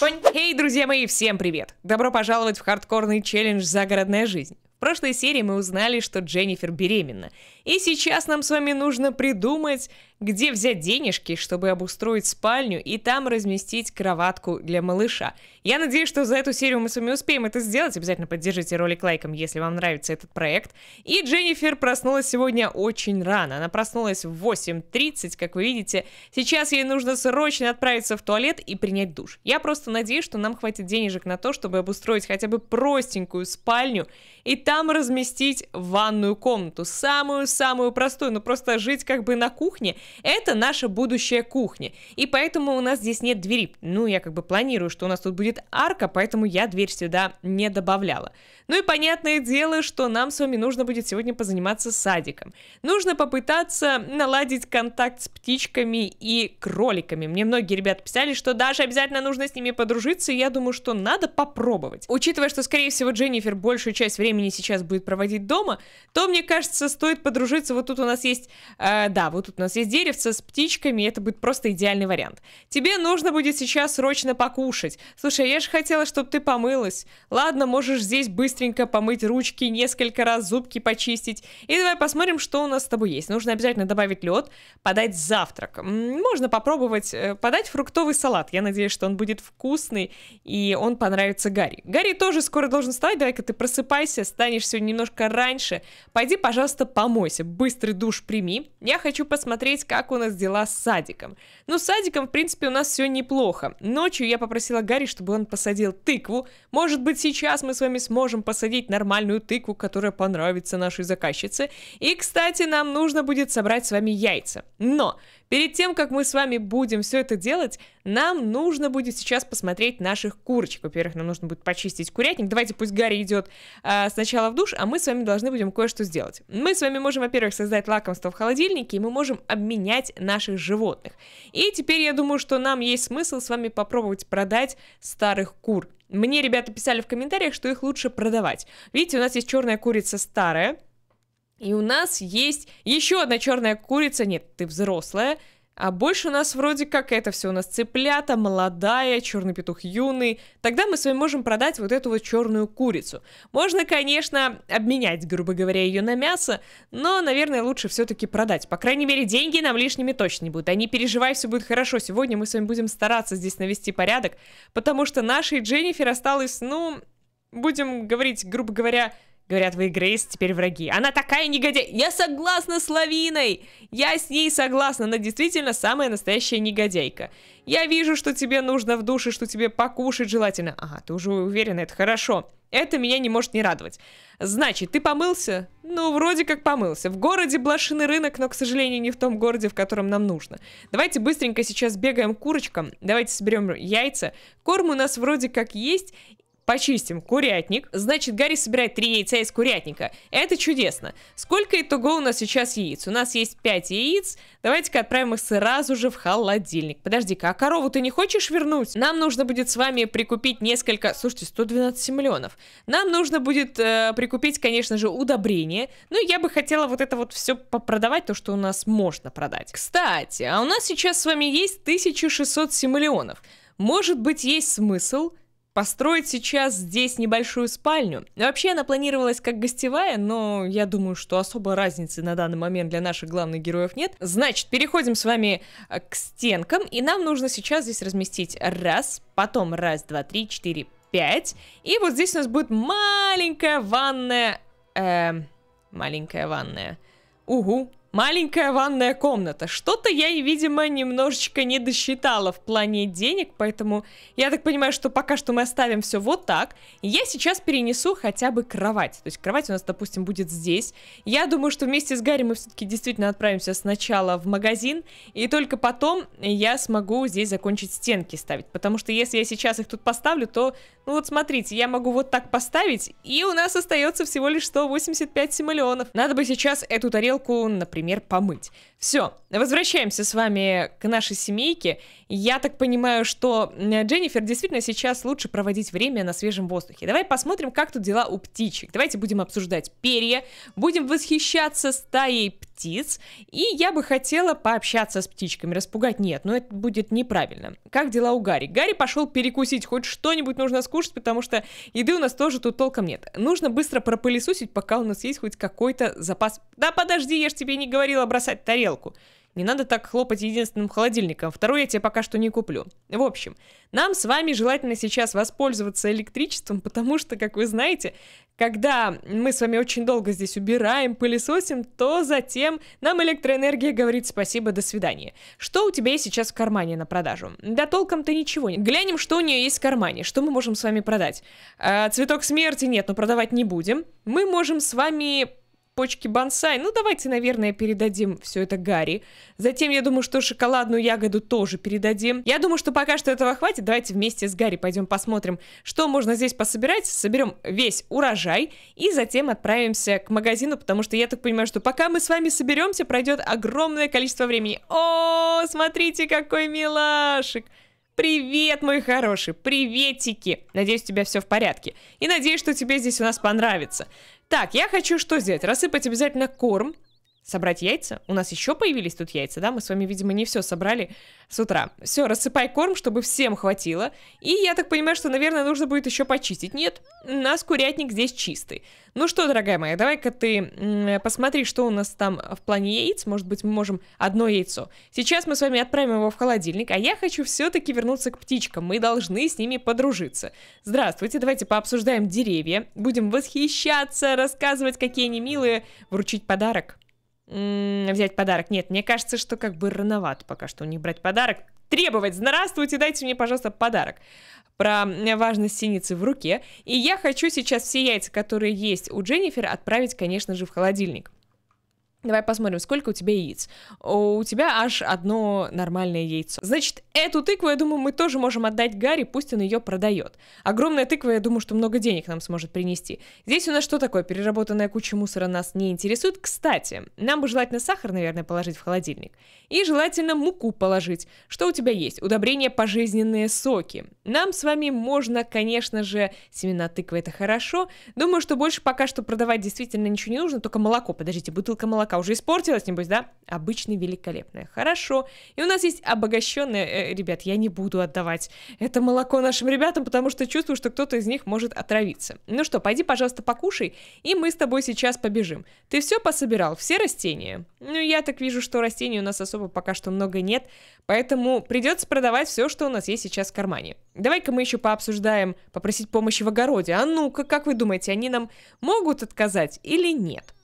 Эй, друзья мои, всем привет! Добро пожаловать в хардкорный челлендж «Загородная жизнь». В прошлой серии мы узнали, что Дженнифер беременна. И сейчас нам с вами нужно придумать, где взять денежки, чтобы обустроить спальню и там разместить кроватку для малыша. Я надеюсь, что за эту серию мы с вами успеем это сделать. Обязательно поддержите ролик лайком, если вам нравится этот проект. И Дженнифер проснулась сегодня очень рано. Она проснулась в 8.30, как вы видите. Сейчас ей нужно срочно отправиться в туалет и принять душ. Я просто надеюсь, что нам хватит денежек на то, чтобы обустроить хотя бы простенькую спальню и там разместить ванную комнату. Самую-самую простую, ну просто жить как бы на кухне это наша будущая кухня. И поэтому у нас здесь нет двери. Ну, я как бы планирую, что у нас тут будет арка, поэтому я дверь сюда не добавляла. Ну и понятное дело, что нам с вами нужно будет сегодня позаниматься садиком. Нужно попытаться наладить контакт с птичками и кроликами. Мне многие ребята писали, что даже обязательно нужно с ними подружиться, и я думаю, что надо попробовать. Учитывая, что, скорее всего, Дженнифер большую часть времени сейчас будет проводить дома, то, мне кажется, стоит подружиться. Вот тут у нас есть, э, да, вот тут у нас есть деревце с птичками, это будет просто идеальный вариант. Тебе нужно будет сейчас срочно покушать. Слушай, я же хотела, чтобы ты помылась. Ладно, можешь здесь быстренько помыть ручки, несколько раз зубки почистить. И давай посмотрим, что у нас с тобой есть. Нужно обязательно добавить лед, подать завтрак. Можно попробовать э, подать фруктовый салат. Я надеюсь, что он будет вкусный и он понравится Гарри. Гарри тоже скоро должен встать. Давай-ка ты просыпайся, станешь сегодня немножко раньше. Пойди, пожалуйста, помойся. Быстрый душ прими. Я хочу посмотреть, как у нас дела с садиком. Ну, с садиком, в принципе, у нас все неплохо. Ночью я попросила Гарри, чтобы он посадил тыкву. Может быть, сейчас мы с вами сможем посадить нормальную тыкву, которая понравится нашей заказчице. И, кстати, нам нужно будет собрать с вами яйца. Но перед тем, как мы с вами будем все это делать, нам нужно будет сейчас посмотреть наших курочек. Во-первых, нам нужно будет почистить курятник. Давайте пусть Гарри идет а, сначала в душ, а мы с вами должны будем кое-что сделать. Мы с вами можем, во-первых, создать лакомство в холодильнике, и мы можем обменять наших животных. И теперь я думаю, что нам есть смысл с вами попробовать продать старых кур. Мне ребята писали в комментариях, что их лучше продавать. Видите, у нас есть черная курица старая, и у нас есть еще одна черная курица, нет, ты взрослая, а больше у нас вроде как это все у нас цыплята, молодая, черный петух юный. Тогда мы с вами можем продать вот эту вот черную курицу. Можно, конечно, обменять, грубо говоря, ее на мясо, но, наверное, лучше все-таки продать. По крайней мере, деньги нам лишними точно не будут. Они переживай, все будет хорошо. Сегодня мы с вами будем стараться здесь навести порядок, потому что нашей Дженнифер осталось, ну, будем говорить, грубо говоря, Говорят, вы и Грейс теперь враги. Она такая негодяй. Я согласна с Лавиной. Я с ней согласна. Она действительно самая настоящая негодяйка. Я вижу, что тебе нужно в душе, что тебе покушать желательно. Ага, ты уже уверена, это хорошо. Это меня не может не радовать. Значит, ты помылся? Ну, вроде как помылся. В городе блошиный рынок, но, к сожалению, не в том городе, в котором нам нужно. Давайте быстренько сейчас бегаем к курочкам. Давайте соберем яйца. Корм у нас вроде как есть. Почистим курятник. Значит, Гарри собирает три яйца из курятника. Это чудесно. Сколько итого у нас сейчас яиц? У нас есть 5 яиц. Давайте-ка отправим их сразу же в холодильник. Подожди-ка, а корову ты не хочешь вернуть? Нам нужно будет с вами прикупить несколько... Слушайте, 112 миллионов. Нам нужно будет э, прикупить, конечно же, удобрение. Ну, я бы хотела вот это вот все попродавать, то, что у нас можно продать. Кстати, а у нас сейчас с вами есть 1600 миллионов. Может быть, есть смысл построить сейчас здесь небольшую спальню. Вообще она планировалась как гостевая, но я думаю, что особо разницы на данный момент для наших главных героев нет. Значит, переходим с вами э, к стенкам, и нам нужно сейчас здесь разместить раз, потом раз, два, три, четыре, пять. И вот здесь у нас будет маленькая ванная... Э, маленькая ванная. Угу, Маленькая ванная комната. Что-то я, видимо, немножечко не досчитала в плане денег, поэтому я так понимаю, что пока что мы оставим все вот так. Я сейчас перенесу хотя бы кровать. То есть кровать у нас, допустим, будет здесь. Я думаю, что вместе с Гарри мы все-таки действительно отправимся сначала в магазин, и только потом я смогу здесь закончить стенки ставить. Потому что если я сейчас их тут поставлю, то, ну вот смотрите, я могу вот так поставить, и у нас остается всего лишь 185 миллионов. Надо бы сейчас эту тарелку, например, например, помыть. Все, возвращаемся с вами к нашей семейке. Я так понимаю, что Дженнифер действительно сейчас лучше проводить время на свежем воздухе. Давай посмотрим, как тут дела у птичек. Давайте будем обсуждать перья, будем восхищаться стаей птиц. И я бы хотела пообщаться с птичками. Распугать нет, но это будет неправильно. Как дела у Гарри? Гарри пошел перекусить, хоть что-нибудь нужно скушать, потому что еды у нас тоже тут толком нет. Нужно быстро пропылесосить, пока у нас есть хоть какой-то запас. Да подожди, я ж тебе не говорила бросать тарелку. Не надо так хлопать единственным холодильником. Второй я тебе пока что не куплю. В общем, нам с вами желательно сейчас воспользоваться электричеством, потому что, как вы знаете, когда мы с вами очень долго здесь убираем, пылесосим, то затем нам электроэнергия говорит спасибо, до свидания. Что у тебя есть сейчас в кармане на продажу? Да толком-то ничего нет. Глянем, что у нее есть в кармане. Что мы можем с вами продать? А, цветок смерти нет, но продавать не будем. Мы можем с вами почки бонсай. Ну, давайте, наверное, передадим все это Гарри. Затем, я думаю, что шоколадную ягоду тоже передадим. Я думаю, что пока что этого хватит. Давайте вместе с Гарри пойдем посмотрим, что можно здесь пособирать. Соберем весь урожай и затем отправимся к магазину, потому что я так понимаю, что пока мы с вами соберемся, пройдет огромное количество времени. О, смотрите, какой милашик! Привет, мой хороший, приветики! Надеюсь, у тебя все в порядке. И надеюсь, что тебе здесь у нас понравится. Так, я хочу что сделать? Рассыпать обязательно корм. Собрать яйца? У нас еще появились тут яйца, да? Мы с вами, видимо, не все собрали с утра. Все, рассыпай корм, чтобы всем хватило. И я так понимаю, что, наверное, нужно будет еще почистить. Нет, у нас курятник здесь чистый. Ну что, дорогая моя, давай-ка ты посмотри, что у нас там в плане яиц. Может быть, мы можем одно яйцо. Сейчас мы с вами отправим его в холодильник, а я хочу все-таки вернуться к птичкам. Мы должны с ними подружиться. Здравствуйте, давайте пообсуждаем деревья. Будем восхищаться, рассказывать, какие они милые. Вручить подарок взять подарок. Нет, мне кажется, что как бы рановато пока что у них брать подарок. Требовать, здравствуйте, дайте мне, пожалуйста, подарок. Про важность синицы в руке. И я хочу сейчас все яйца, которые есть у Дженнифер, отправить, конечно же, в холодильник. Давай посмотрим, сколько у тебя яиц. У тебя аж одно нормальное яйцо. Значит, эту тыкву, я думаю, мы тоже можем отдать Гарри, пусть он ее продает. Огромная тыква, я думаю, что много денег нам сможет принести. Здесь у нас что такое? Переработанная куча мусора нас не интересует. Кстати, нам бы желательно сахар, наверное, положить в холодильник. И желательно муку положить. Что у тебя есть? Удобрения пожизненные соки. Нам с вами можно, конечно же, семена тыквы это хорошо. Думаю, что больше пока что продавать действительно ничего не нужно, только молоко. Подождите, бутылка молока молока уже испортилась, небось, да? Обычный великолепное. Хорошо. И у нас есть обогащенное... Э, ребят, я не буду отдавать это молоко нашим ребятам, потому что чувствую, что кто-то из них может отравиться. Ну что, пойди, пожалуйста, покушай, и мы с тобой сейчас побежим. Ты все пособирал? Все растения? Ну, я так вижу, что растений у нас особо пока что много нет, поэтому придется продавать все, что у нас есть сейчас в кармане. Давай-ка мы еще пообсуждаем, попросить помощи в огороде. А ну-ка, как вы думаете, они нам могут отказать или нет?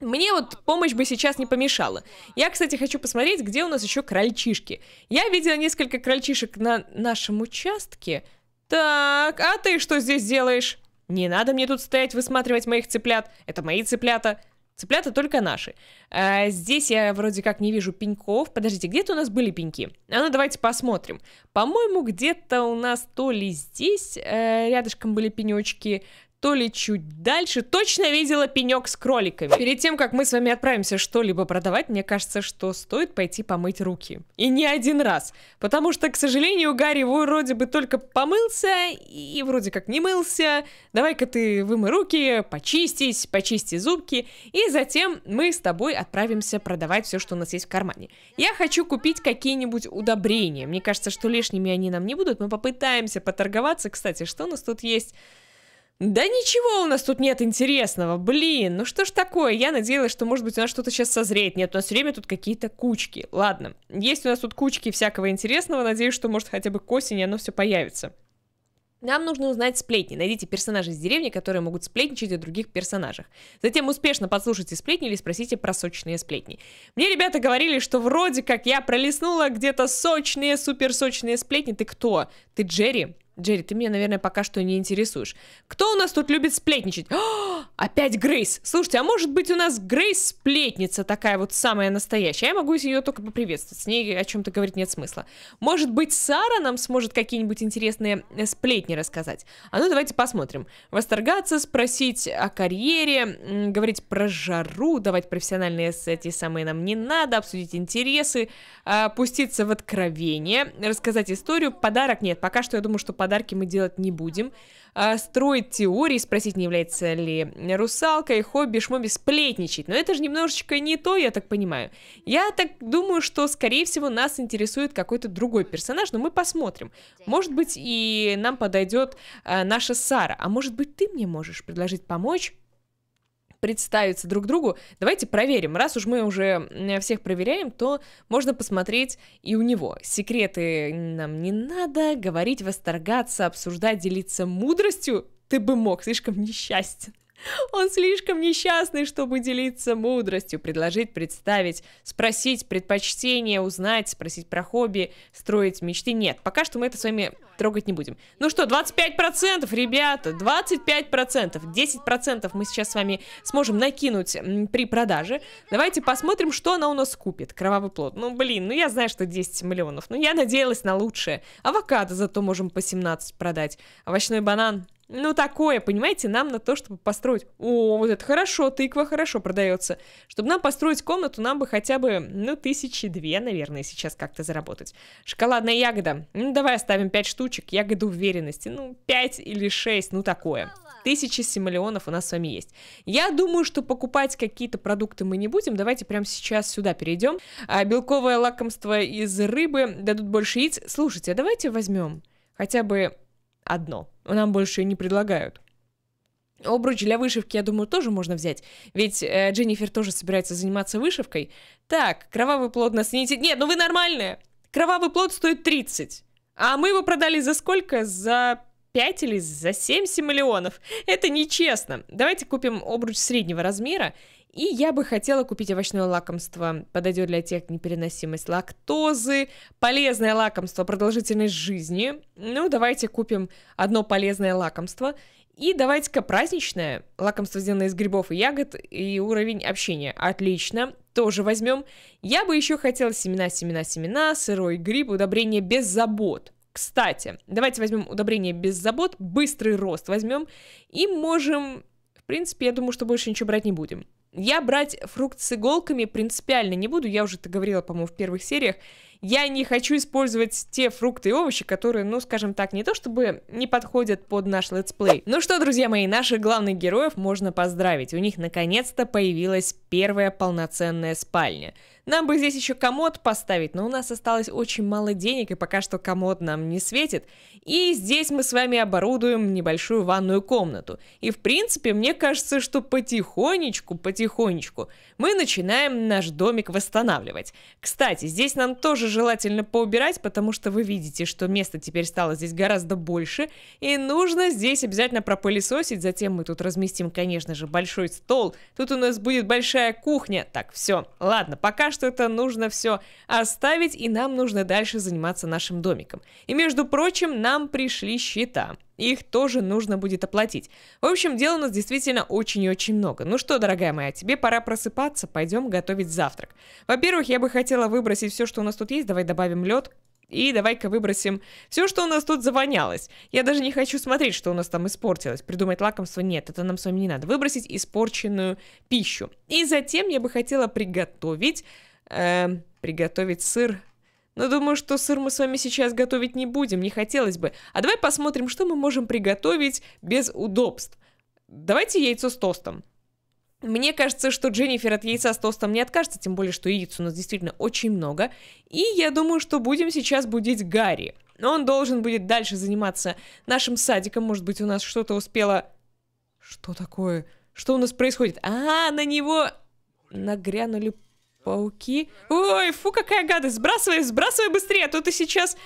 Мне вот помощь бы сейчас не помешала. Я, кстати, хочу посмотреть, где у нас еще крольчишки. Я видела несколько крольчишек на нашем участке. Так, а ты что здесь делаешь? Не надо мне тут стоять высматривать моих цыплят. Это мои цыплята. Цыплята только наши. А, здесь я вроде как не вижу пеньков. Подождите, где-то у нас были пеньки. А ну давайте посмотрим. По-моему, где-то у нас то ли здесь э, рядышком были пенечки, то ли чуть дальше, точно видела пенек с кроликами. Перед тем, как мы с вами отправимся что-либо продавать, мне кажется, что стоит пойти помыть руки. И не один раз. Потому что, к сожалению, Гарри вроде бы только помылся и вроде как не мылся. Давай-ка ты вымой руки, почистись, почисти зубки, и затем мы с тобой отправимся продавать все, что у нас есть в кармане. Я хочу купить какие-нибудь удобрения. Мне кажется, что лишними они нам не будут. Мы попытаемся поторговаться. Кстати, что у нас тут есть? Да ничего у нас тут нет интересного, блин, ну что ж такое, я надеялась, что может быть у нас что-то сейчас созреет, нет, у нас все время тут какие-то кучки, ладно, есть у нас тут кучки всякого интересного, надеюсь, что может хотя бы к осени оно все появится. Нам нужно узнать сплетни. Найдите персонажей из деревни, которые могут сплетничать о других персонажах. Затем успешно подслушайте сплетни или спросите про сочные сплетни. Мне ребята говорили, что вроде как я пролистнула где-то сочные, суперсочные сплетни. Ты кто? Ты Джерри? Джерри, ты меня, наверное, пока что не интересуешь. Кто у нас тут любит сплетничать? О, опять Грейс. Слушайте, а может быть у нас Грейс сплетница такая вот самая настоящая? Я могу ее только поприветствовать. С ней о чем-то говорить нет смысла. Может быть, Сара нам сможет какие-нибудь интересные э, сплетни рассказать? А ну, давайте посмотрим. Восторгаться, спросить о карьере, говорить про жару, давать профессиональные эти самые нам не надо, обсудить интересы, опуститься в откровение, рассказать историю. Подарок нет. Пока что я думаю, что подарки мы делать не будем. А, строить теории, спросить, не является ли русалкой, хобби, шмоби, сплетничать. Но это же немножечко не то, я так понимаю. Я так думаю, что, скорее всего, нас интересует какой-то другой персонаж, но мы посмотрим. Может быть, и нам подойдет а, наша Сара. А может быть, ты мне можешь предложить помочь? Представиться друг другу, давайте проверим. Раз уж мы уже всех проверяем, то можно посмотреть и у него. Секреты нам не надо, говорить, восторгаться, обсуждать, делиться мудростью. Ты бы мог, слишком несчастен. Он слишком несчастный, чтобы делиться мудростью, предложить, представить, спросить предпочтение, узнать, спросить про хобби, строить мечты. Нет, пока что мы это с вами трогать не будем. Ну что, 25%, ребята, 25%, 10% мы сейчас с вами сможем накинуть при продаже. Давайте посмотрим, что она у нас купит. Кровавый плод. Ну, блин, ну я знаю, что 10 миллионов, но я надеялась на лучшее. Авокадо зато можем по 17 продать. Овощной банан ну, такое, понимаете, нам на то, чтобы построить... О, вот это хорошо, тыква хорошо продается. Чтобы нам построить комнату, нам бы хотя бы, ну, тысячи две, наверное, сейчас как-то заработать. Шоколадная ягода. Ну, давай оставим пять штучек. Ягода уверенности. Ну, пять или шесть, ну, такое. Тысячи симулеонов у нас с вами есть. Я думаю, что покупать какие-то продукты мы не будем. Давайте прямо сейчас сюда перейдем. А, белковое лакомство из рыбы дадут больше яиц. Слушайте, а давайте возьмем хотя бы одно. Нам больше не предлагают. Обруч для вышивки, я думаю, тоже можно взять. Ведь э, Дженнифер тоже собирается заниматься вышивкой. Так, кровавый плод нас не... Нет, ну вы нормальные. Кровавый плод стоит 30. А мы его продали за сколько? За 5 или за 7 миллионов. Это нечестно. Давайте купим обруч среднего размера и я бы хотела купить овощное лакомство. Подойдет для тех непереносимость лактозы, полезное лакомство, продолжительность жизни. Ну, давайте купим одно полезное лакомство. И давайте-ка праздничное лакомство, сделанное из грибов и ягод, и уровень общения. Отлично, тоже возьмем. Я бы еще хотела семена, семена, семена, сырой гриб, удобрение без забот. Кстати, давайте возьмем удобрение без забот, быстрый рост возьмем, и можем, в принципе, я думаю, что больше ничего брать не будем. Я брать фрукт с иголками принципиально не буду, я уже это говорила, по-моему, в первых сериях. Я не хочу использовать те фрукты и овощи, которые, ну, скажем так, не то чтобы не подходят под наш летсплей. Ну что, друзья мои, наших главных героев можно поздравить. У них наконец-то появилась первая полноценная спальня. Нам бы здесь еще комод поставить, но у нас осталось очень мало денег, и пока что комод нам не светит. И здесь мы с вами оборудуем небольшую ванную комнату. И в принципе, мне кажется, что потихонечку, потихонечку мы начинаем наш домик восстанавливать. Кстати, здесь нам тоже желательно поубирать, потому что вы видите, что места теперь стало здесь гораздо больше, и нужно здесь обязательно пропылесосить, затем мы тут разместим, конечно же, большой стол, тут у нас будет большая кухня. Так, все, ладно, пока что это нужно все оставить, и нам нужно дальше заниматься нашим домиком. И, между прочим, нам пришли счета. Их тоже нужно будет оплатить. В общем, дел у нас действительно очень и очень много. Ну что, дорогая моя, тебе пора просыпаться, пойдем готовить завтрак. Во-первых, я бы хотела выбросить все, что у нас тут есть. Давай добавим лед. И давай-ка выбросим все, что у нас тут завонялось. Я даже не хочу смотреть, что у нас там испортилось. Придумать лакомство нет, это нам с вами не надо. Выбросить испорченную пищу. И затем я бы хотела приготовить э, приготовить сыр. Но думаю, что сыр мы с вами сейчас готовить не будем, не хотелось бы. А давай посмотрим, что мы можем приготовить без удобств. Давайте яйцо с тостом. Мне кажется, что Дженнифер от яйца с тостом не откажется, тем более, что яиц у нас действительно очень много. И я думаю, что будем сейчас будить Гарри. Он должен будет дальше заниматься нашим садиком. Может быть, у нас что-то успело... Что такое? Что у нас происходит? А, на него нагрянули Пауки. Ой, фу, какая гадость. Сбрасывай, сбрасывай быстрее, а то ты сейчас...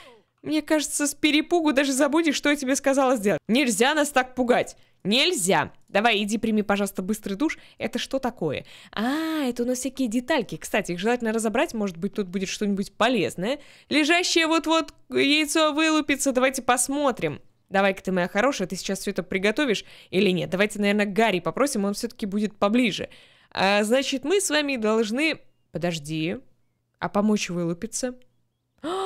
Мне кажется, с перепугу даже забудешь, что я тебе сказала сделать. Нельзя нас так пугать. Нельзя. Давай, иди прими, пожалуйста, быстрый душ. Это что такое? А, это у нас всякие детальки. Кстати, их желательно разобрать. Может быть, тут будет что-нибудь полезное. Лежащее вот-вот яйцо вылупится. Давайте посмотрим. Давай-ка ты, моя хорошая, ты сейчас все это приготовишь или нет? Давайте, наверное, Гарри попросим, он все-таки будет поближе. А, значит, мы с вами должны... Подожди. А помочь вылупиться?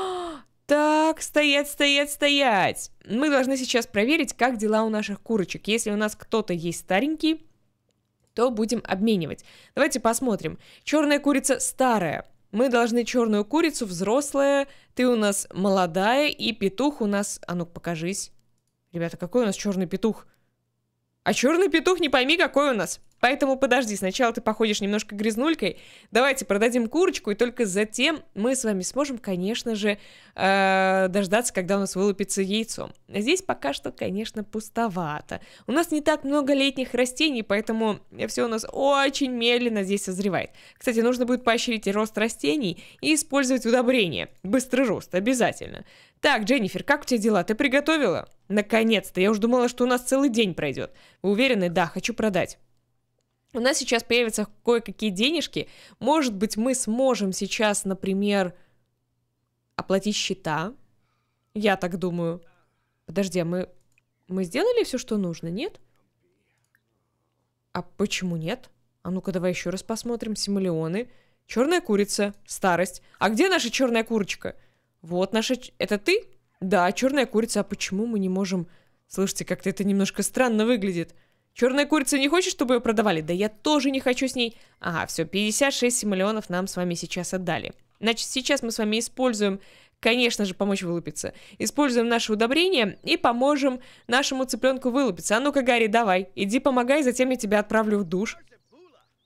Так, стоять, стоять, стоять. Мы должны сейчас проверить, как дела у наших курочек. Если у нас кто-то есть старенький, то будем обменивать. Давайте посмотрим. Черная курица старая. Мы должны черную курицу, взрослая, ты у нас молодая, и петух у нас... А ну покажись. Ребята, какой у нас черный петух? А черный петух не пойми, какой у нас. Поэтому подожди, сначала ты походишь немножко грязнулькой, давайте продадим курочку, и только затем мы с вами сможем, конечно же, э, дождаться, когда у нас вылупится яйцо. Здесь пока что, конечно, пустовато. У нас не так много летних растений, поэтому все у нас очень медленно здесь созревает. Кстати, нужно будет поощрить рост растений и использовать удобрения. Быстрый рост, обязательно. Так, Дженнифер, как у тебя дела? Ты приготовила? Наконец-то, я уже думала, что у нас целый день пройдет. Вы уверены? Да, хочу продать. У нас сейчас появятся кое-какие денежки. Может быть, мы сможем сейчас, например, оплатить счета. Я так думаю. Подожди, а мы... Мы сделали все, что нужно, нет? А почему нет? А ну-ка, давай еще раз посмотрим. Симулионы. Черная курица. Старость. А где наша черная курочка? Вот наша... Это ты? Да, черная курица. А почему мы не можем... Слышите, как-то это немножко странно выглядит. Черная курица не хочет, чтобы ее продавали? Да я тоже не хочу с ней. Ага, все, 56 миллионов нам с вами сейчас отдали. Значит, сейчас мы с вами используем, конечно же, помочь вылупиться. Используем наше удобрение и поможем нашему цыпленку вылупиться. А ну-ка, Гарри, давай, иди помогай, затем я тебя отправлю в душ.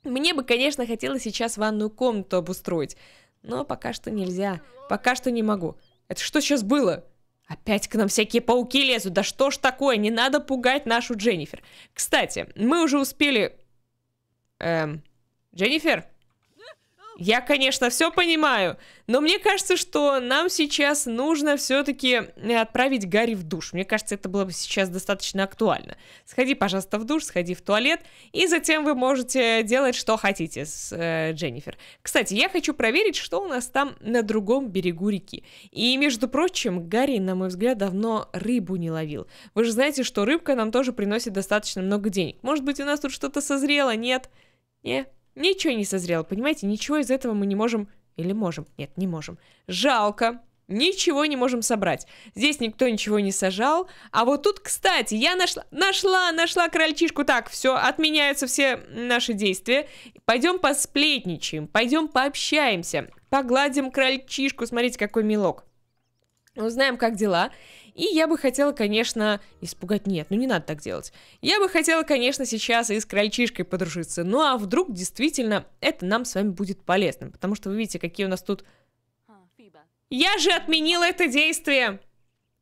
Мне бы, конечно, хотелось сейчас ванную комнату обустроить, но пока что нельзя, пока что не могу. Это что сейчас было? Опять к нам всякие пауки лезут. Да что ж такое? Не надо пугать нашу Дженнифер. Кстати, мы уже успели... Эм... Дженнифер? Я, конечно, все понимаю, но мне кажется, что нам сейчас нужно все-таки отправить Гарри в душ. Мне кажется, это было бы сейчас достаточно актуально. Сходи, пожалуйста, в душ, сходи в туалет, и затем вы можете делать, что хотите с э, Дженнифер. Кстати, я хочу проверить, что у нас там на другом берегу реки. И, между прочим, Гарри, на мой взгляд, давно рыбу не ловил. Вы же знаете, что рыбка нам тоже приносит достаточно много денег. Может быть, у нас тут что-то созрело? Нет? Нет? Ничего не созрело, понимаете? Ничего из этого мы не можем... Или можем? Нет, не можем. Жалко. Ничего не можем собрать. Здесь никто ничего не сажал. А вот тут, кстати, я нашла, нашла, нашла крольчишку. Так, все, отменяются все наши действия. Пойдем посплетничаем, пойдем пообщаемся. Погладим крольчишку. Смотрите, какой милок. Узнаем, как дела. И я бы хотела, конечно, испугать нет, ну не надо так делать. Я бы хотела, конечно, сейчас и с крольчишкой подружиться. Ну а вдруг действительно это нам с вами будет полезным, потому что вы видите, какие у нас тут... Я же отменила это действие!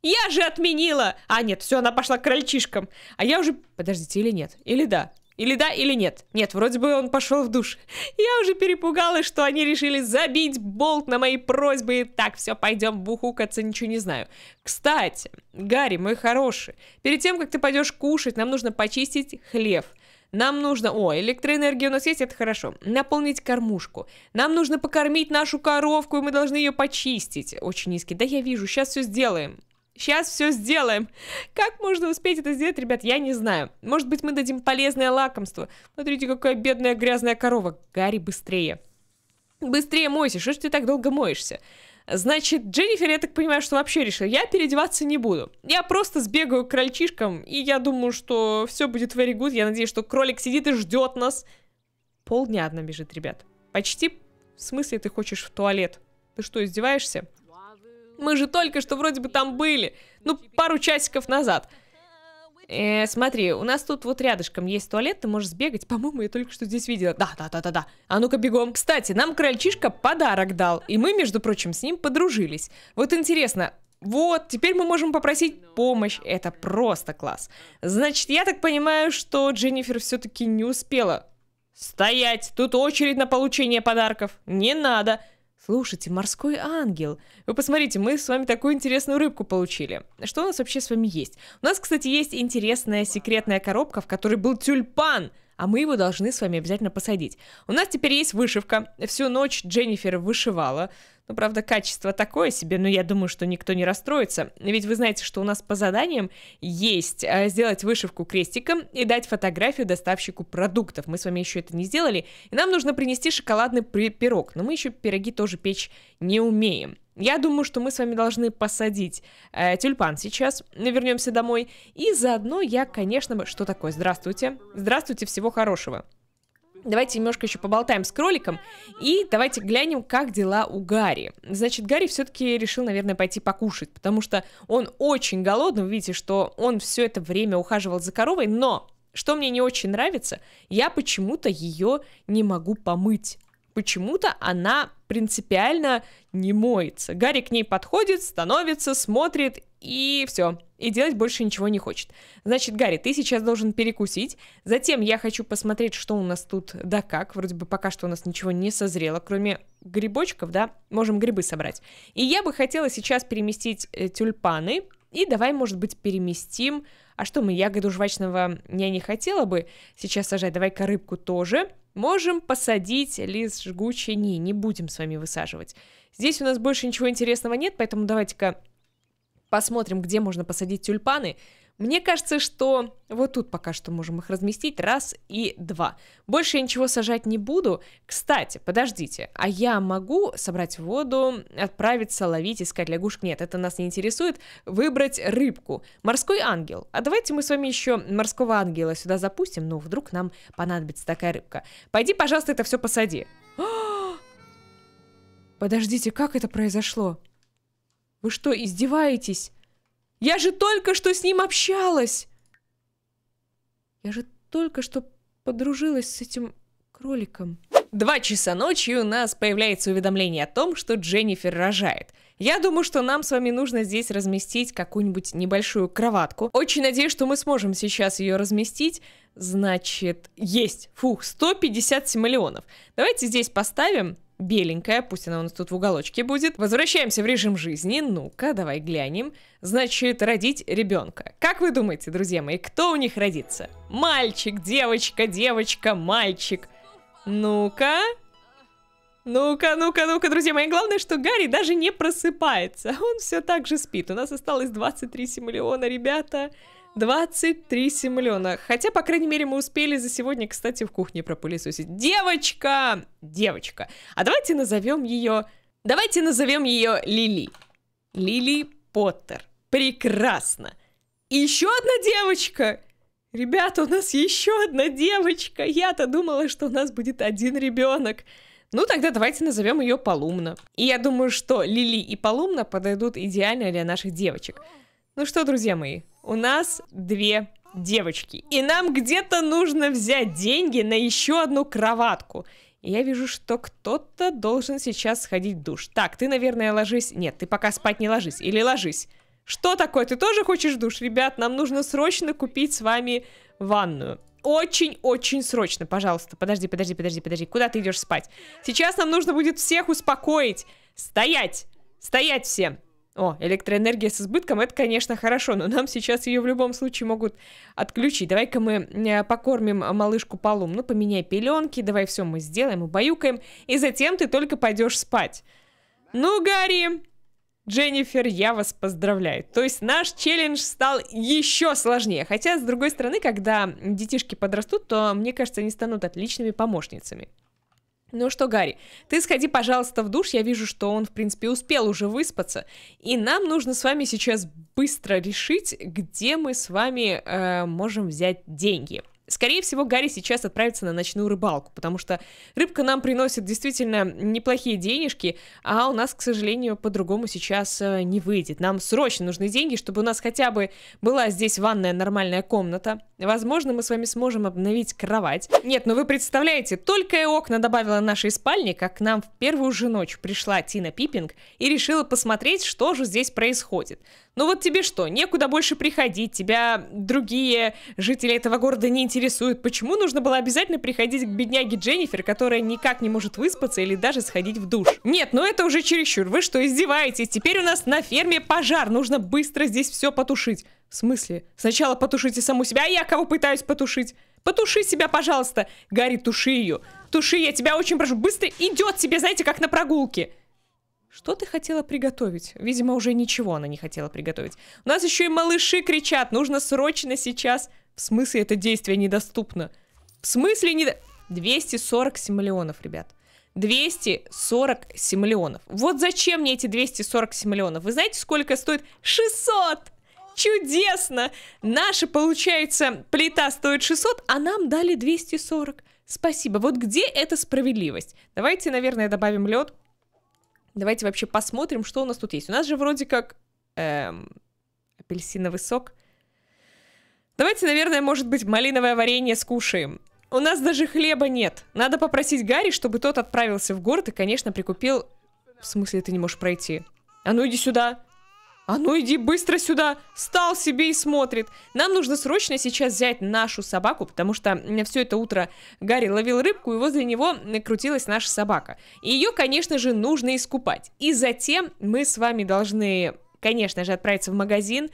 Я же отменила! А, нет, все, она пошла к крольчишкам. А я уже... Подождите, или нет? Или да? Или да, или нет? Нет, вроде бы он пошел в душ. Я уже перепугалась, что они решили забить болт на мои просьбы. Так, все, пойдем бухукаться, ничего не знаю. Кстати, Гарри, мой хороший, перед тем, как ты пойдешь кушать, нам нужно почистить хлеб. Нам нужно... О, электроэнергия у нас есть, это хорошо. Наполнить кормушку. Нам нужно покормить нашу коровку, и мы должны ее почистить. Очень низкий. Да я вижу, сейчас все сделаем. Сейчас все сделаем. Как можно успеть это сделать, ребят, я не знаю. Может быть, мы дадим полезное лакомство. Смотрите, какая бедная грязная корова. Гарри, быстрее. Быстрее мойся, что ж ты так долго моешься? Значит, Дженнифер, я так понимаю, что вообще решила, я переодеваться не буду. Я просто сбегаю к крольчишкам, и я думаю, что все будет very good. Я надеюсь, что кролик сидит и ждет нас. Полдня одна бежит, ребят. Почти. В смысле ты хочешь в туалет? Ты что, издеваешься? Мы же только что вроде бы там были. Ну, пару часиков назад. Э, смотри, у нас тут вот рядышком есть туалет, ты можешь сбегать. По-моему, я только что здесь видела. Да, да, да, да, да. А ну-ка бегом. Кстати, нам крольчишка подарок дал, и мы, между прочим, с ним подружились. Вот интересно, вот, теперь мы можем попросить помощь. Это просто класс. Значит, я так понимаю, что Дженнифер все-таки не успела. Стоять! Тут очередь на получение подарков. Не надо. Слушайте, морской ангел. Вы посмотрите, мы с вами такую интересную рыбку получили. Что у нас вообще с вами есть? У нас, кстати, есть интересная секретная коробка, в которой был тюльпан. А мы его должны с вами обязательно посадить. У нас теперь есть вышивка. Всю ночь Дженнифер вышивала. Ну, правда, качество такое себе, но я думаю, что никто не расстроится. Ведь вы знаете, что у нас по заданиям есть э, сделать вышивку крестиком и дать фотографию доставщику продуктов. Мы с вами еще это не сделали. И нам нужно принести шоколадный пирог. Но мы еще пироги тоже печь не умеем. Я думаю, что мы с вами должны посадить э, тюльпан сейчас. Вернемся домой. И заодно я, конечно, что такое? Здравствуйте. Здравствуйте, всего хорошего. Давайте немножко еще поболтаем с кроликом и давайте глянем, как дела у Гарри. Значит, Гарри все-таки решил, наверное, пойти покушать, потому что он очень голодный. Вы видите, что он все это время ухаживал за коровой, но что мне не очень нравится, я почему-то ее не могу помыть почему-то она принципиально не моется. Гарри к ней подходит, становится, смотрит и все. И делать больше ничего не хочет. Значит, Гарри, ты сейчас должен перекусить. Затем я хочу посмотреть, что у нас тут да как. Вроде бы пока что у нас ничего не созрело, кроме грибочков, да? Можем грибы собрать. И я бы хотела сейчас переместить э, тюльпаны. И давай, может быть, переместим... А что, мы ягоду жвачного я не хотела бы сейчас сажать. Давай-ка рыбку тоже. Можем посадить лист жгучий, не, не будем с вами высаживать. Здесь у нас больше ничего интересного нет, поэтому давайте-ка посмотрим, где можно посадить тюльпаны. Мне кажется, что вот тут пока что можем их разместить. Раз и два. Больше я ничего сажать не буду. Кстати, подождите, а я могу собрать воду, отправиться ловить, искать лягушек? Нет, это нас не интересует. Выбрать рыбку. Морской ангел. А давайте мы с вами еще морского ангела сюда запустим. Ну, вдруг нам понадобится такая рыбка. Пойди, пожалуйста, это все посади. Подождите, как это произошло? Вы что, издеваетесь? Я же только что с ним общалась! Я же только что подружилась с этим кроликом. Два часа ночи у нас появляется уведомление о том, что Дженнифер рожает. Я думаю, что нам с вами нужно здесь разместить какую-нибудь небольшую кроватку. Очень надеюсь, что мы сможем сейчас ее разместить. Значит, есть. Фух, 157 миллионов. Давайте здесь поставим беленькая, пусть она у нас тут в уголочке будет. Возвращаемся в режим жизни. Ну-ка, давай глянем. Значит, родить ребенка. Как вы думаете, друзья мои, кто у них родится? Мальчик, девочка, девочка, мальчик. Ну-ка. Ну-ка, ну-ка, ну-ка, друзья мои, главное, что Гарри даже не просыпается. Он все так же спит. У нас осталось 23 миллиона, ребята. 23 миллиона. Хотя, по крайней мере, мы успели за сегодня, кстати, в кухне пропылесосить. Девочка! Девочка. А давайте назовем ее... Давайте назовем ее Лили. Лили Поттер. Прекрасно. И еще одна девочка. Ребята, у нас еще одна девочка. Я-то думала, что у нас будет один ребенок. Ну, тогда давайте назовем ее Полумна. И я думаю, что Лили и Полумна подойдут идеально для наших девочек. Ну что, друзья мои, у нас две девочки. И нам где-то нужно взять деньги на еще одну кроватку. И я вижу, что кто-то должен сейчас сходить в душ. Так, ты, наверное, ложись. Нет, ты пока спать не ложись. Или ложись. Что такое? Ты тоже хочешь душ? Ребят, нам нужно срочно купить с вами ванную. Очень-очень срочно, пожалуйста. Подожди, подожди, подожди, подожди. Куда ты идешь спать? Сейчас нам нужно будет всех успокоить. Стоять! Стоять всем! О, электроэнергия с избытком, это, конечно, хорошо, но нам сейчас ее в любом случае могут отключить. Давай-ка мы э, покормим малышку полум. Ну, поменяй пеленки, давай все мы сделаем, убаюкаем, и затем ты только пойдешь спать. Ну, Гарри, Дженнифер, я вас поздравляю. То есть наш челлендж стал еще сложнее. Хотя, с другой стороны, когда детишки подрастут, то, мне кажется, они станут отличными помощницами. Ну что, Гарри, ты сходи, пожалуйста, в душ. Я вижу, что он, в принципе, успел уже выспаться. И нам нужно с вами сейчас быстро решить, где мы с вами э, можем взять деньги. Скорее всего, Гарри сейчас отправится на ночную рыбалку, потому что рыбка нам приносит действительно неплохие денежки, а у нас, к сожалению, по-другому сейчас э, не выйдет. Нам срочно нужны деньги, чтобы у нас хотя бы была здесь ванная нормальная комната. Возможно, мы с вами сможем обновить кровать. Нет, ну вы представляете, только я окна добавила нашей спальни, как к нам в первую же ночь пришла Тина Пиппинг и решила посмотреть, что же здесь происходит. Ну вот тебе что, некуда больше приходить, тебя другие жители этого города не интересуют. Почему нужно было обязательно приходить к бедняге Дженнифер, которая никак не может выспаться или даже сходить в душ? Нет, ну это уже чересчур. Вы что, издеваетесь? Теперь у нас на ферме пожар. Нужно быстро здесь все потушить. В смысле? Сначала потушите саму себя, а я кого пытаюсь потушить? Потуши себя, пожалуйста. Гарри, туши ее. Туши, я тебя очень прошу. Быстро идет себе, знаете, как на прогулке. Что ты хотела приготовить? Видимо, уже ничего она не хотела приготовить. У нас еще и малыши кричат. Нужно срочно сейчас... В смысле это действие недоступно? В смысле не... 247 миллионов, ребят. 247 миллионов. Вот зачем мне эти 247 миллионов? Вы знаете, сколько стоит? 600! Чудесно! Наша, получается, плита стоит 600, а нам дали 240. Спасибо. Вот где эта справедливость? Давайте, наверное, добавим лед. Давайте вообще посмотрим, что у нас тут есть. У нас же вроде как эм, апельсиновый сок. Давайте, наверное, может быть, малиновое варенье скушаем. У нас даже хлеба нет. Надо попросить Гарри, чтобы тот отправился в город и, конечно, прикупил... В смысле, ты не можешь пройти? А ну иди сюда. А ну иди быстро сюда. Стал себе и смотрит. Нам нужно срочно сейчас взять нашу собаку, потому что все это утро Гарри ловил рыбку, и возле него крутилась наша собака. Ее, конечно же, нужно искупать. И затем мы с вами должны, конечно же, отправиться в магазин,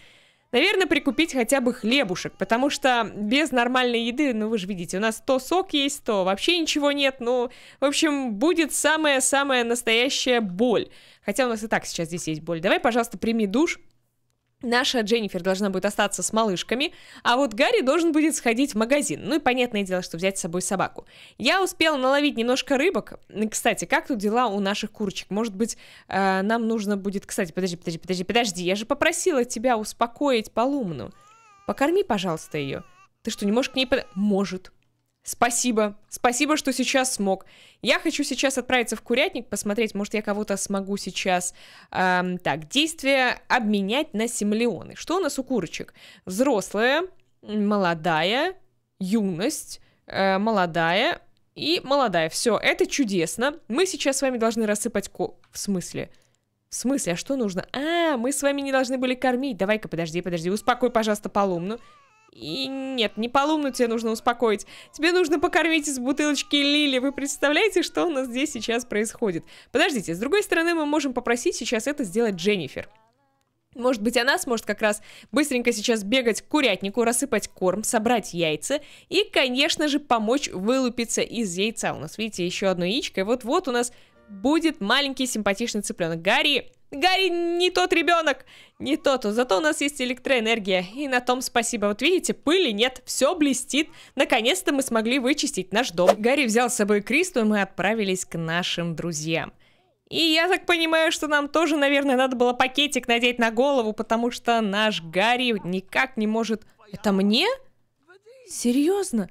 Наверное, прикупить хотя бы хлебушек, потому что без нормальной еды, ну вы же видите, у нас то сок есть, то вообще ничего нет, ну, в общем, будет самая-самая настоящая боль. Хотя у нас и так сейчас здесь есть боль. Давай, пожалуйста, прими душ, Наша Дженнифер должна будет остаться с малышками, а вот Гарри должен будет сходить в магазин. Ну и понятное дело, что взять с собой собаку. Я успела наловить немножко рыбок. Кстати, как тут дела у наших курочек? Может быть, э, нам нужно будет... Кстати, подожди, подожди, подожди, подожди. Я же попросила тебя успокоить Полумну. Покорми, пожалуйста, ее. Ты что, не можешь к ней под... Может. Спасибо. Спасибо, что сейчас смог. Я хочу сейчас отправиться в курятник, посмотреть, может, я кого-то смогу сейчас... Эм, так, действия обменять на симулионы. Что у нас у курочек? Взрослая, молодая, юность, э, молодая и молодая. Все, это чудесно. Мы сейчас с вами должны рассыпать ко... В смысле? В смысле? А что нужно? А, мы с вами не должны были кормить. Давай-ка, подожди, подожди. Успокой, пожалуйста, Полумну. И нет, не полумну тебе нужно успокоить. Тебе нужно покормить из бутылочки Лили. Вы представляете, что у нас здесь сейчас происходит? Подождите, с другой стороны, мы можем попросить сейчас это сделать Дженнифер. Может быть, она сможет как раз быстренько сейчас бегать к курятнику, рассыпать корм, собрать яйца и, конечно же, помочь вылупиться из яйца. У нас, видите, еще одно яичко. И вот-вот у нас будет маленький симпатичный цыпленок. Гарри, Гарри не тот ребенок, не тот, зато у нас есть электроэнергия, и на том спасибо. Вот видите, пыли нет, все блестит. Наконец-то мы смогли вычистить наш дом. Гарри взял с собой Кристу, и мы отправились к нашим друзьям. И я так понимаю, что нам тоже, наверное, надо было пакетик надеть на голову, потому что наш Гарри никак не может... Это мне? Серьезно?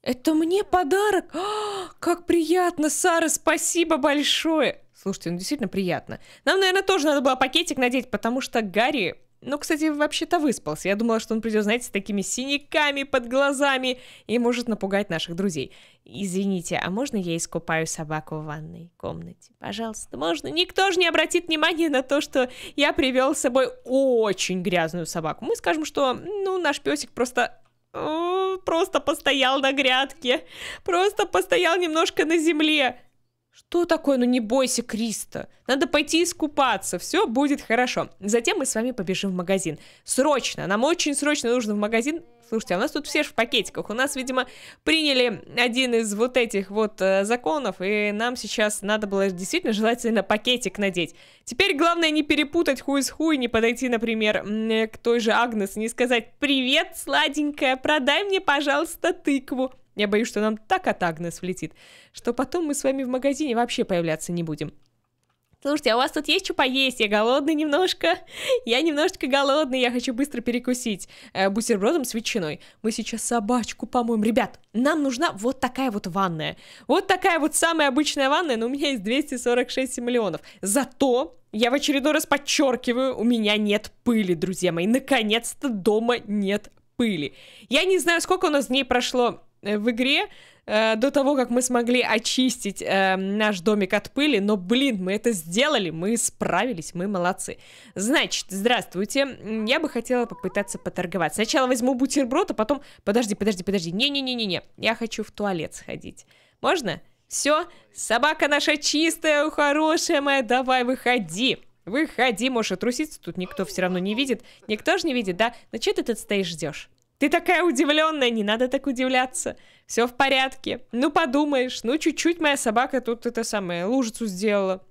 Это мне подарок? А, как приятно, Сара, спасибо большое. Слушайте, ну действительно приятно. Нам, наверное, тоже надо было пакетик надеть, потому что Гарри, ну, кстати, вообще-то выспался. Я думала, что он придет, знаете, с такими синяками под глазами и может напугать наших друзей. Извините, а можно я искупаю собаку в ванной комнате? Пожалуйста, можно? Никто же не обратит внимания на то, что я привел с собой очень грязную собаку. Мы скажем, что, ну, наш песик просто просто постоял на грядке, просто постоял немножко на земле. Что такое? Ну не бойся, Криста. Надо пойти искупаться, все будет хорошо. Затем мы с вами побежим в магазин. Срочно, нам очень срочно нужно в магазин. Слушайте, а у нас тут все в пакетиках. У нас, видимо, приняли один из вот этих вот э, законов, и нам сейчас надо было действительно желательно пакетик надеть. Теперь главное не перепутать хуй с хуй, не подойти, например, к той же Агнес, не сказать «Привет, сладенькая, продай мне, пожалуйста, тыкву». Я боюсь, что нам так от Агнес влетит, что потом мы с вами в магазине вообще появляться не будем. Слушайте, а у вас тут есть что поесть? Я голодный немножко. Я немножечко голодный, я хочу быстро перекусить э, бутербродом с ветчиной. Мы сейчас собачку помоем. Ребят, нам нужна вот такая вот ванная. Вот такая вот самая обычная ванная, но у меня есть 246 миллионов. Зато я в очередной раз подчеркиваю, у меня нет пыли, друзья мои. Наконец-то дома нет пыли. Я не знаю, сколько у нас дней прошло в игре э, до того, как мы смогли очистить э, наш домик от пыли, но, блин, мы это сделали, мы справились, мы молодцы. Значит, здравствуйте, я бы хотела попытаться поторговать. Сначала возьму бутерброд, а потом... Подожди, подожди, подожди, не-не-не-не-не, я хочу в туалет сходить. Можно? Все, собака наша чистая, хорошая моя, давай, выходи. Выходи, можешь отруситься, тут никто все равно не видит. Никто же не видит, да? Ну что ты тут стоишь, ждешь? Ты такая удивленная, не надо так удивляться. Все в порядке. Ну, подумаешь, ну, чуть-чуть моя собака тут это самое, лужицу сделала.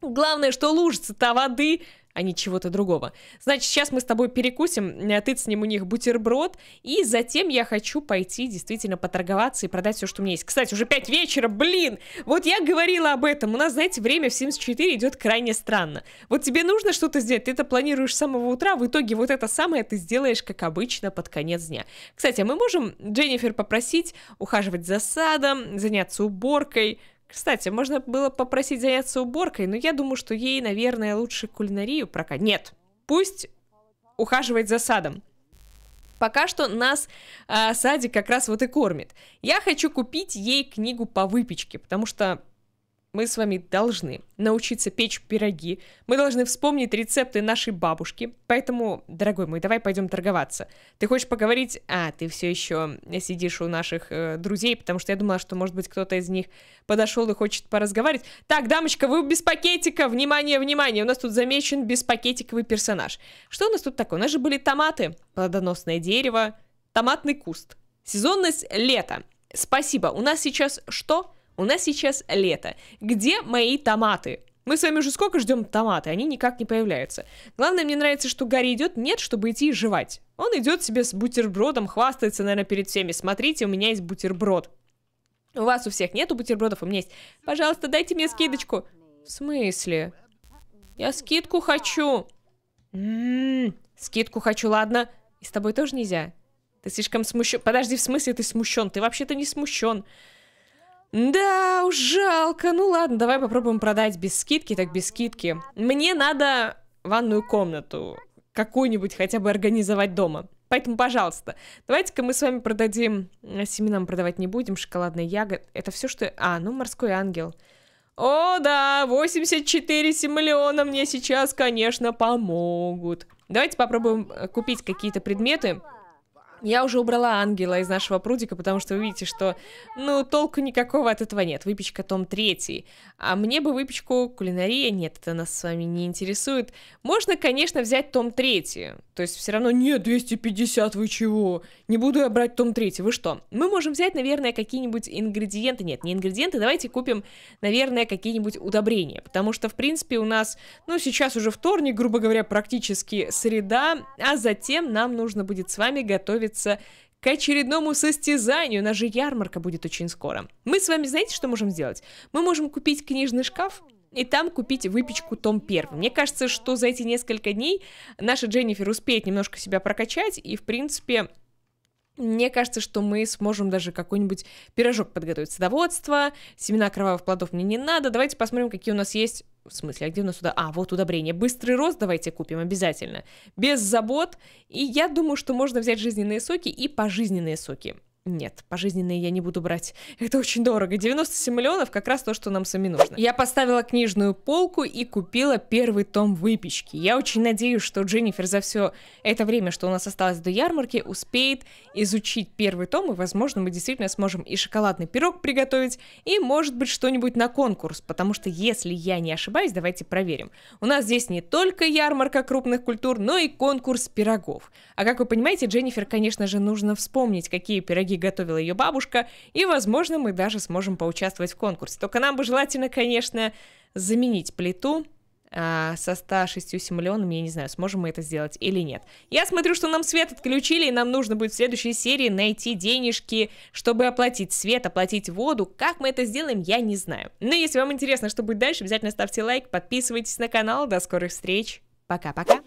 Главное, что лужица-то воды, а не чего-то другого. Значит, сейчас мы с тобой перекусим, э, ты ним у них бутерброд, и затем я хочу пойти действительно поторговаться и продать все, что у меня есть. Кстати, уже 5 вечера, блин! Вот я говорила об этом. У нас, знаете, время в 74 идет крайне странно. Вот тебе нужно что-то сделать, ты это планируешь с самого утра, в итоге вот это самое ты сделаешь, как обычно, под конец дня. Кстати, а мы можем Дженнифер попросить ухаживать за садом, заняться уборкой, кстати, можно было попросить заняться уборкой, но я думаю, что ей, наверное, лучше кулинарию прокат. Нет, пусть ухаживает за садом. Пока что нас э, садик как раз вот и кормит. Я хочу купить ей книгу по выпечке, потому что мы с вами должны научиться печь пироги, мы должны вспомнить рецепты нашей бабушки, поэтому, дорогой мой, давай пойдем торговаться. Ты хочешь поговорить? А, ты все еще сидишь у наших э, друзей, потому что я думала, что, может быть, кто-то из них подошел и хочет поразговаривать. Так, дамочка, вы без пакетика, внимание, внимание, у нас тут замечен беспакетиковый персонаж. Что у нас тут такое? У нас же были томаты, плодоносное дерево, томатный куст. Сезонность лето. Спасибо. У нас сейчас что? У нас сейчас лето. Где мои томаты? Мы с вами уже сколько ждем томаты, они никак не появляются. Главное, мне нравится, что Гарри идет нет, чтобы идти и жевать. Он идет себе с бутербродом, хвастается, наверное, перед всеми. Смотрите, у меня есть бутерброд. У вас у всех нету бутербродов, у меня есть. Пожалуйста, дайте мне скидочку. В смысле? Я скидку хочу. М-м, скидку хочу, ладно. И с тобой тоже нельзя. Ты слишком смущен. Подожди, в смысле ты смущен? Ты вообще-то не смущен. Да, уж жалко. Ну ладно, давай попробуем продать без скидки, так без скидки. Мне надо ванную комнату какую-нибудь хотя бы организовать дома. Поэтому, пожалуйста, давайте-ка мы с вами продадим... Э, семенам продавать не будем, шоколадный ягод. Это все, что... А, ну, морской ангел. О, да, 84 миллиона мне сейчас, конечно, помогут. Давайте попробуем э, купить какие-то предметы. Я уже убрала ангела из нашего прудика, потому что вы видите, что, ну, толку никакого от этого нет. Выпечка том третий. А мне бы выпечку кулинария, нет, это нас с вами не интересует. Можно, конечно, взять том третий. То есть все равно, нет, 250, вы чего? Не буду я брать том третий, вы что? Мы можем взять, наверное, какие-нибудь ингредиенты. Нет, не ингредиенты, давайте купим, наверное, какие-нибудь удобрения. Потому что, в принципе, у нас, ну, сейчас уже вторник, грубо говоря, практически среда, а затем нам нужно будет с вами готовить готовиться к очередному состязанию. У нас же ярмарка будет очень скоро. Мы с вами знаете, что можем сделать? Мы можем купить книжный шкаф, и там купить выпечку том первый. Мне кажется, что за эти несколько дней наша Дженнифер успеет немножко себя прокачать, и, в принципе, мне кажется, что мы сможем даже какой-нибудь пирожок подготовить. Садоводство, семена кровавых плодов мне не надо. Давайте посмотрим, какие у нас есть... В смысле, а где у нас сюда? А, вот удобрение. Быстрый рост давайте купим обязательно. Без забот. И я думаю, что можно взять жизненные соки и пожизненные соки. Нет, пожизненные я не буду брать. Это очень дорого. 97 миллионов как раз то, что нам сами нужно. Я поставила книжную полку и купила первый том выпечки. Я очень надеюсь, что Дженнифер за все это время, что у нас осталось до ярмарки, успеет изучить первый том, и, возможно, мы действительно сможем и шоколадный пирог приготовить, и, может быть, что-нибудь на конкурс, потому что, если я не ошибаюсь, давайте проверим. У нас здесь не только ярмарка крупных культур, но и конкурс пирогов. А как вы понимаете, Дженнифер, конечно же, нужно вспомнить, какие пироги пироги готовила ее бабушка, и, возможно, мы даже сможем поучаствовать в конкурсе. Только нам бы желательно, конечно, заменить плиту а, со 106 миллионами, я не знаю, сможем мы это сделать или нет. Я смотрю, что нам свет отключили, и нам нужно будет в следующей серии найти денежки, чтобы оплатить свет, оплатить воду. Как мы это сделаем, я не знаю. Но если вам интересно, что будет дальше, обязательно ставьте лайк, подписывайтесь на канал. До скорых встреч. Пока-пока.